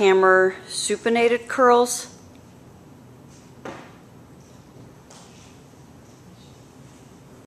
Hammer supinated curls.